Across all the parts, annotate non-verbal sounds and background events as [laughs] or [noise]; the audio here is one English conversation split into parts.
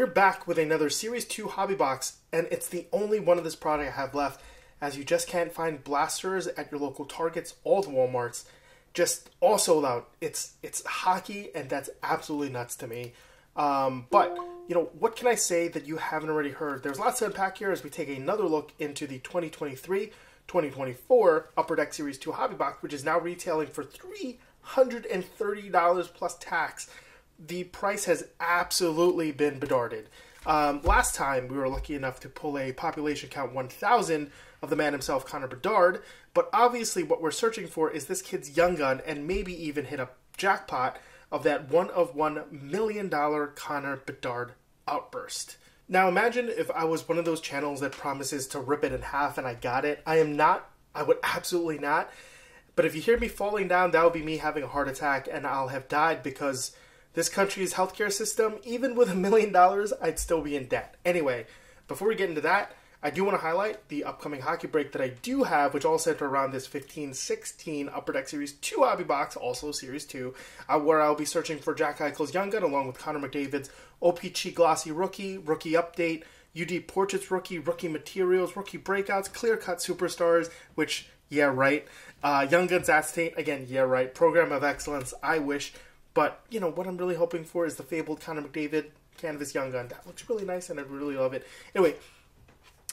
We're back with another Series 2 hobby box, and it's the only one of this product I have left, as you just can't find blasters at your local Targets, all the Walmarts, just all sold out. It's it's hockey, and that's absolutely nuts to me. Um, but, you know, what can I say that you haven't already heard? There's lots to unpack here as we take another look into the 2023-2024 Upper Deck Series 2 hobby box, which is now retailing for $330 plus tax the price has absolutely been bedarded. Um, last time we were lucky enough to pull a population count 1,000 of the man himself, Connor Bedard, but obviously what we're searching for is this kid's young gun and maybe even hit a jackpot of that one of one million dollar Connor Bedard outburst. Now imagine if I was one of those channels that promises to rip it in half and I got it. I am not. I would absolutely not. But if you hear me falling down, that would be me having a heart attack and I'll have died because this country's healthcare system, even with a million dollars, I'd still be in debt. Anyway, before we get into that, I do want to highlight the upcoming hockey break that I do have, which all center around this 15-16 Upper Deck Series 2 hobby box, also Series 2, uh, where I'll be searching for Jack Eichel's Young Gun along with Connor McDavid's OPC Glossy Rookie, Rookie Update, UD Portraits Rookie, Rookie Materials, Rookie Breakouts, Clear Cut Superstars, which, yeah, right. Uh, Young Guns Acetate, again, yeah, right. Program of Excellence, I wish. But, you know, what I'm really hoping for is the fabled Connor McDavid Canvas Young Gun. That looks really nice and I really love it. Anyway,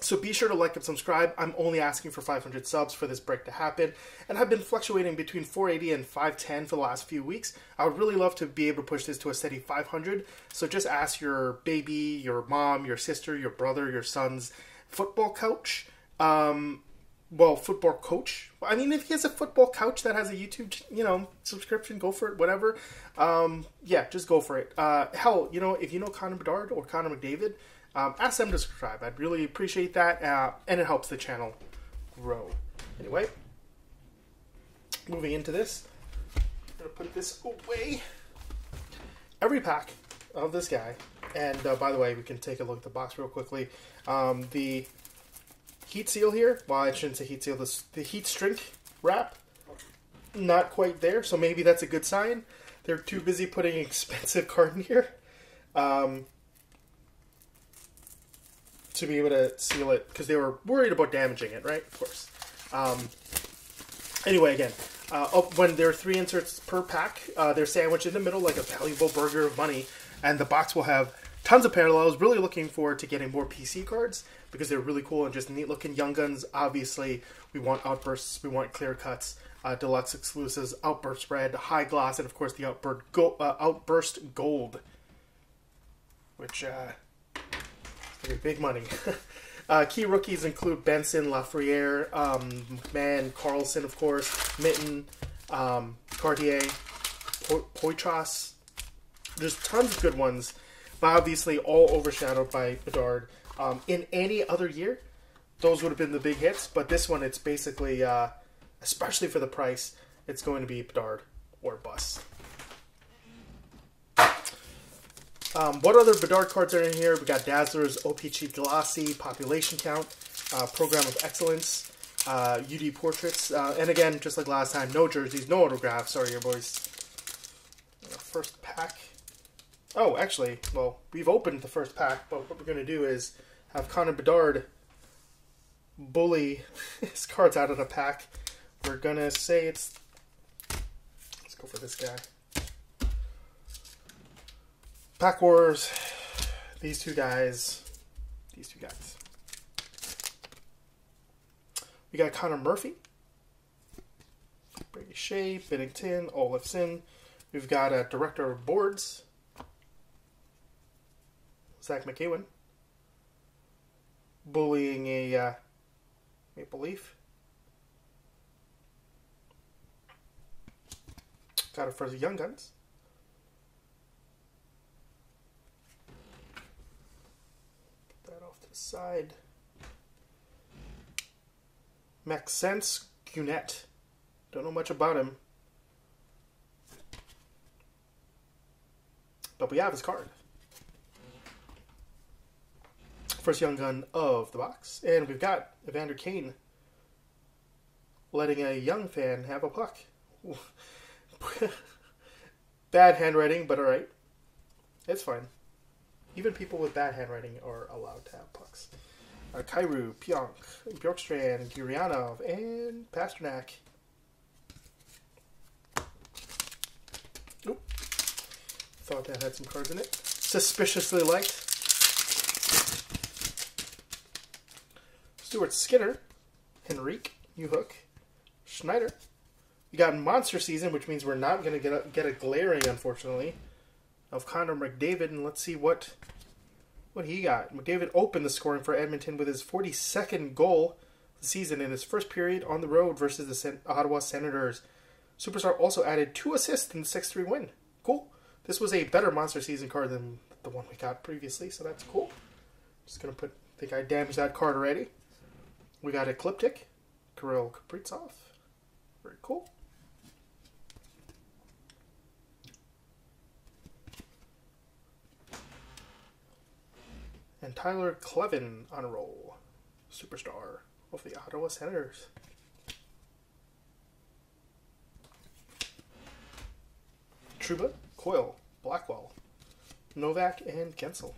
so be sure to like and subscribe. I'm only asking for 500 subs for this break to happen, and I've been fluctuating between 480 and 510 for the last few weeks. I would really love to be able to push this to a steady 500. So just ask your baby, your mom, your sister, your brother, your son's football coach. Um, well, football coach. I mean, if he has a football couch that has a YouTube, you know, subscription, go for it. Whatever. Um, yeah, just go for it. Uh, hell, you know, if you know Connor Bedard or Connor McDavid, um, ask them to subscribe. I'd really appreciate that, uh, and it helps the channel grow. Anyway, moving into this, I'm gonna put this away. Every pack of this guy, and uh, by the way, we can take a look at the box real quickly. Um, the heat seal here. Well, I shouldn't say heat seal. The, the heat shrink wrap, not quite there. So maybe that's a good sign. They're too busy putting [laughs] expensive card in here um, to be able to seal it because they were worried about damaging it, right? Of course. Um, anyway, again, uh, oh, when there are three inserts per pack, uh, they're sandwiched in the middle like a valuable burger of money, and the box will have tons of parallels. Really looking forward to getting more PC cards because they're really cool and just neat looking. Young Guns, obviously, we want outbursts, we want clear cuts, uh, deluxe exclusives, outburst red, high gloss, and of course the outburst, go- uh, outburst gold, which uh, is big money. [laughs] Uh, key rookies include Benson, Lafreniere, um, Man, Carlson, of course, Minten, um, Cartier, po- Poitras. There's tons of good ones obviously all overshadowed by Bedard. Um, in any other year, those would have been the big hits, but this one, it's basically, uh, especially for the price, it's going to be Bedard or bust. Um, what other Bedard cards are in here? We got Dazzlers, OPC Glossy, Population Count, uh, Program of Excellence, uh, UD Portraits, uh, and again, just like last time, no jerseys, no autographs. Sorry, your boys. First pack. Oh, actually, well, we've opened the first pack, but what we're going to do is have Connor Bedard bully [laughs] his cards out of the pack. We're going to say it's... Let's go for this guy. Pack Wars. These two guys. These two guys. We got Connor Murphy. Brady Skjei, Binnington, Olofsson. We've got a Director of Boards. Zack MacEwen bullying a uh, Maple Leaf. Got it for the Young Guns. Put that off to the side. Maxence Guenette. Don't know much about him. But we have his card. First young gun of the box. And we've got Evander Kane letting a young fan have a puck. [laughs] Bad handwriting, but alright. It's fine. Even people with bad handwriting are allowed to have pucks. Uh, Kairu, Pionk, Bjorkstrand, Gurianov, and Pastrnak. Oop. Thought that had some cards in it. Suspiciously light. Stuart Skinner, Henrique, Newhook, Schneider. We got Monster Season, which means we're not going to get a, get a glaring, unfortunately, of Connor McDavid. And let's see what what he got. McDavid opened the scoring for Edmonton with his 42nd goal of the season in his first period on the road versus the Sen- Ottawa Senators. Superstar also added two assists in the 6 3 win. Cool. This was a better Monster Season card than the one we got previously, so that's cool. Just going to put, I think I damaged that card already. We got Ecliptic, Kirill Kaprizov. Very cool. And Tyler Clevin on a roll. Superstar of the Ottawa Senators. Trouba, Coyle, Blackwell, Novak, and Guentzel.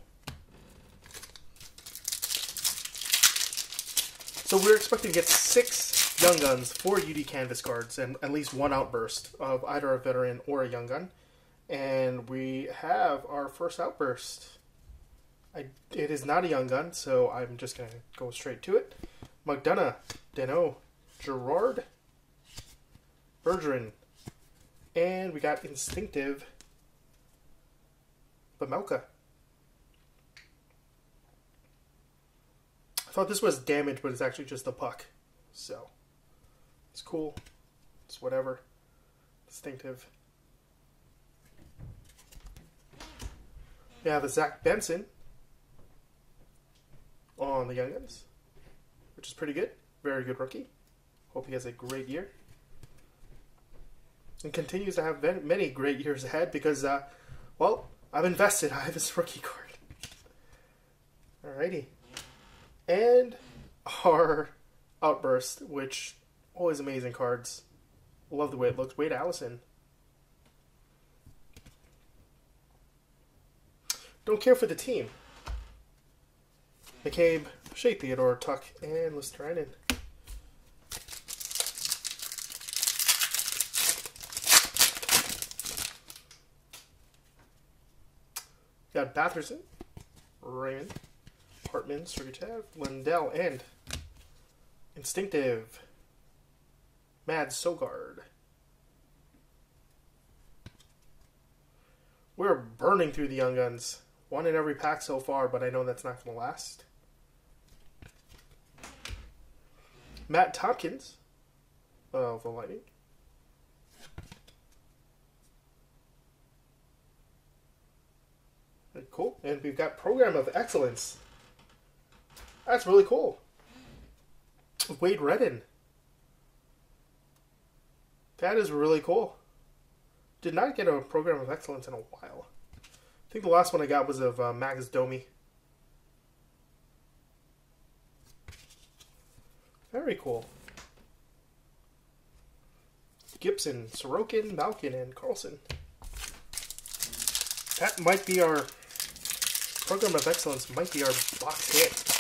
So we're expecting to get six Young Guns, four UD Canvas cards, and at least one outburst of either a veteran or a Young Gun. And we have our first outburst. I, it is not a Young Gun, so I'm just going to go straight to it. McDonough, Deno, Gerard, Bergeron, and we got Instinctive, Vejmelka. Thought this was damage, but it's actually just a puck. So, it's cool. It's whatever. Distinctive. We have a Zach Benson on the Young Guns, which is pretty good. Very good rookie. Hope he has a great year. And continues to have many great years ahead because, uh, well, I've invested. [laughs] I have his rookie card. Alrighty. And our Outburst, which always amazing cards. Love the way it looks. Wade Allison. Don't care for the team. McCabe, Shea Theodore, Tuch, and Listerinen. Got Batherson, Raymond, Hartman, Sergachev, Lindell, and Instinctive, Mads Sogaard. We're burning through the Young Guns. One in every pack so far, but I know that's not going to last. Matt Tompkins of the Lightning. Cool. And we've got Program of Excellence. That's really cool. Wade Redden. That is really cool. Did not get a Program of Excellence in a while. I think the last one I got was of uh, Domi. Very cool. Gibson, Sorokin, Malkin, and Carlson. That might be our program of excellence. Might be our box hit.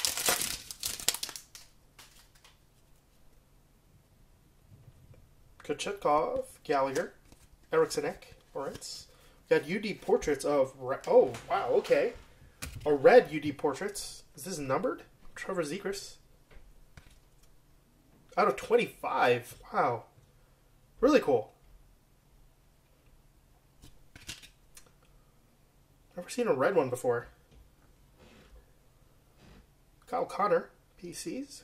Kochetkov, Gallagher, Eriksson Ek, Lawrence. We got UD portraits of. Oh wow, okay. A red UD portraits. Is this numbered? Trevor Zegras. Out of 25. Wow. Really cool. Never seen a red one before. Kyle Connor, PCs.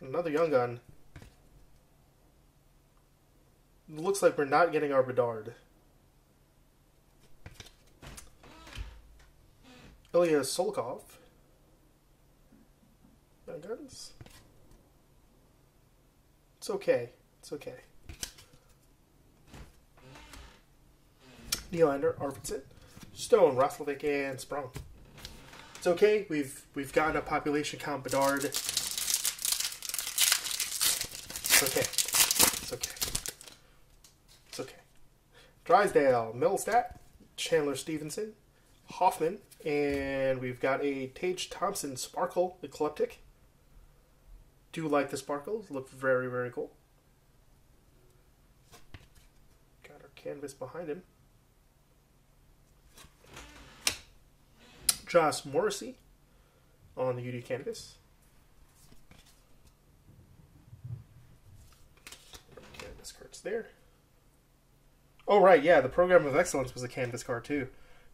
Another young gun. Looks like we're not getting our Bedard. Oh, Ilya Solikov. Young guns. It's okay. It's okay. Nylander, Arvidsson, Stone, Roslovic, and Sprong. It's okay. We've we've gotten a population count Bedard. It's okay. It's okay. It's okay. Drysdale, Millstat, Chandler Stephenson, Hoffman, and we've got a Tage Thompson Sparkle Ecliptic. Do like the sparkles, look very, very cool. Got our canvas behind him. Josh Morrissey on the UD canvas. Canvas cards there. Oh, right, yeah, the Program of Excellence was a canvas card too.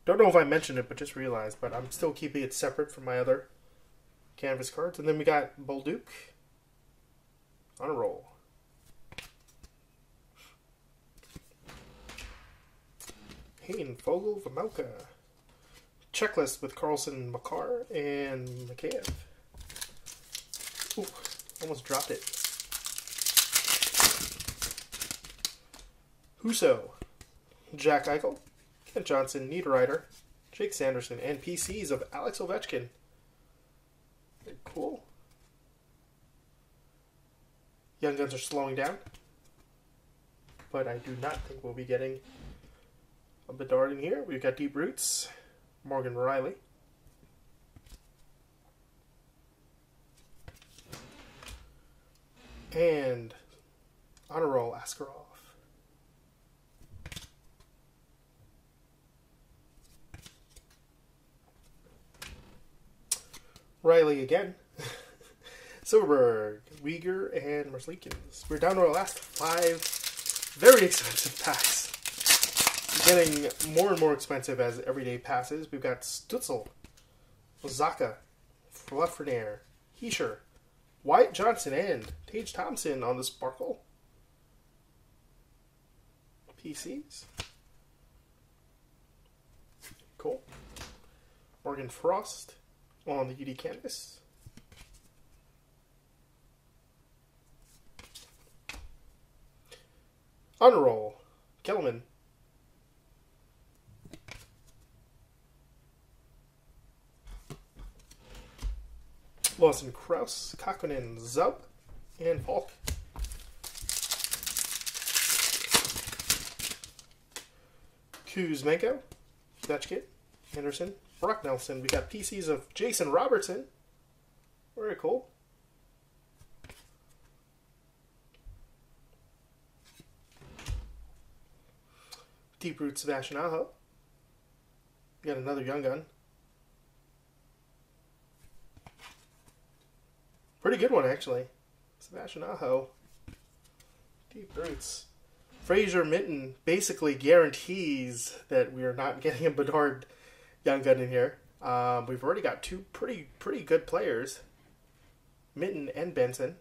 Don't know if I mentioned it, but just realized. But I'm still keeping it separate from my other canvas cards. And then we got Bolduc on a roll. Hayden Fogel Vejmelka. Checklist with Carlson Makar and Mikheyev. Ooh, almost dropped it. Huso. Jack Eichel. Kent Johnson, Niederreiter, Jake Sanderson, and PCs of Alex Ovechkin. Cool. Young Guns are slowing down. But I do not think we'll be getting a Bedard in here. We've got Deep Roots, Morgan Rielly. And honor roll Askarov. Rielly again. [laughs] Silfverberg, Weegar, and Merzlikins. We're down to our last five very expensive packs. Getting more and more expensive as every day passes. We've got Stützle, Zacha, Lafreniere, Hischier, Wyatt Johnston, and Tage Thompson on the Sparkle. PCs. Cool. Morgan Frost, on the UD canvas. On roll, Kellerman. Lawson Crouse, Kakkonen, Zub, and Falk. Kuzmenko, Vetchkit, Anderson, Brock Nelson. We got PCs of Jason Robertson. Very cool. Deep Root Sebastian Aho. We got another young gun. Pretty good one, actually. Sebastian Aho. Deep Roots. Fraser Minten basically guarantees that we are not [laughs] getting a Bedard young gun in here. Um, we've already got two pretty pretty good players, Minten and Benson.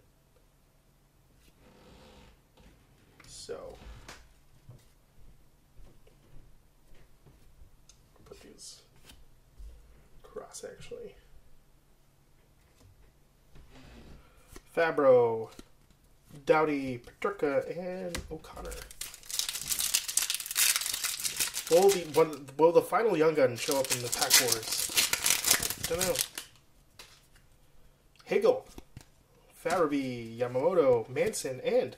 So put these cross actually. Fabro, Doughty, Peterka, and O'Connor. Will the will the final Young Gun show up in the Pack Wars? Don't know. Hagel, Farabee, Yamamoto, Manson, and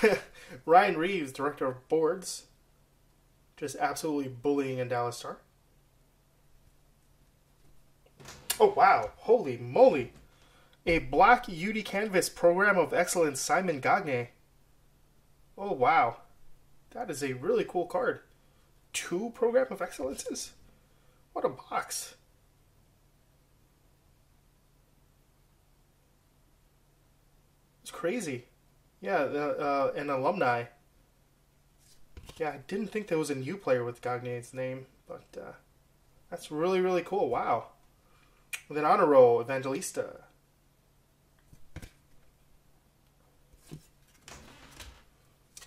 [laughs] Ryan Reaves, director of boards, just absolutely bullying in Dallas Star. Oh wow! Holy moly! A black UD Canvas Program of Excellence, Simon Gagne. Oh wow, that is a really cool card two Program of Excellences? What a box. It's crazy. Yeah, uh, an alumni. Yeah, I didn't think there was a new player with Gagne's name, but uh, that's really, really cool. Wow. With an honor roll, Evangelista.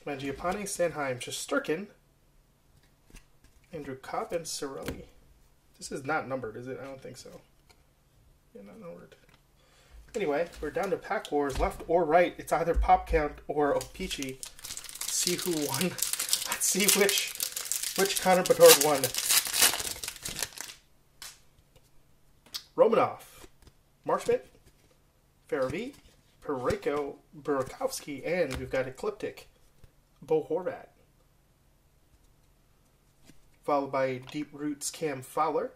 Mangiapane, Sanheim, Shesterkin, Andrew Copp and Cirelli. This is not numbered, is it? I don't think so. Yeah, not numbered. Anyway, we're down to pack wars, left or right. It's either pop count or Peachy. See who won. [laughs] Let's see which which Connor Bedard won. Romanov, Marchment, Farabee, Pareko, Burakovsky, and we've got Ecliptic, Bo Horvat. Followed by Deep Roots Cam Fowler.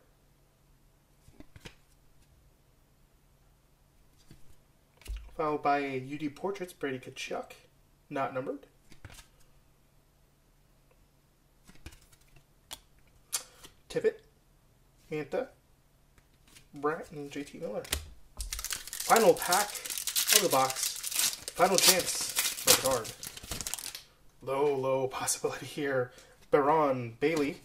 Followed by UD Portraits Brady Tkachuk, not numbered. Tippett, Manta, Brett, and JT Miller. Final pack of the box. Final chance for Bedard. Low, low possibility here. Baron Bailey,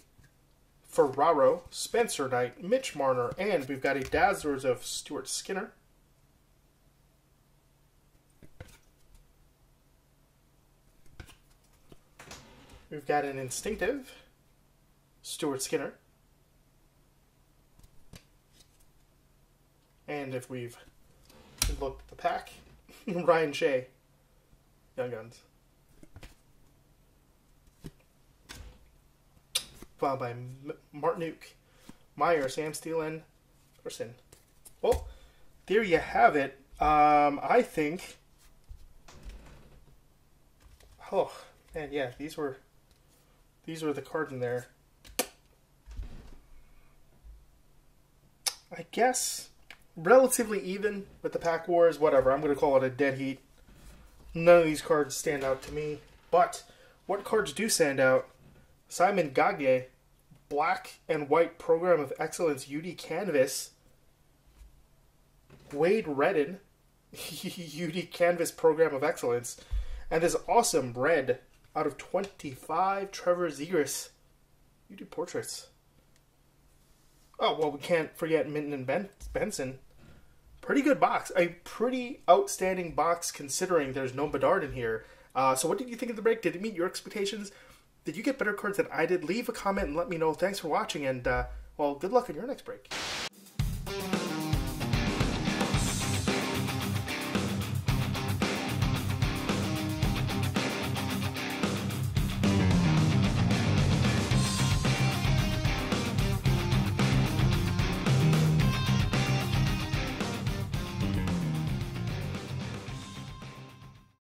Ferraro, Spencer Knight, Mitch Marner, and we've got a Dazzlers of Stuart Skinner. We've got an Instinctive, Stuart Skinner. And if we've looked at the pack, [laughs] Ryan Shea, Young Guns. Followed by M- Martinook, Meyer, Sam Steelen, Person. Well, there you have it. Um, I think. Oh man, yeah, these were these were the cards in there. I guess relatively even with the pack wars. Whatever, I'm going to call it a dead heat. None of these cards stand out to me, but what cards do stand out? Simon Gagne, Black and White Program of Excellence UD Canvas. Wade Redden, [laughs] UD Canvas Program of Excellence. And this awesome red out of 25, Trevor Zegras, UD Portraits. Oh, well, we can't forget Minten and ben- Benson. Pretty good box. A pretty outstanding box considering there's no Bedard in here. Uh, so, what did you think of the break? Did it meet your expectations? Did you get better cards than I did? Leave a comment and let me know. Thanks for watching, and uh, well, good luck on your next break.